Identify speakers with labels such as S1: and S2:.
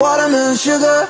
S1: Watermelon sugar.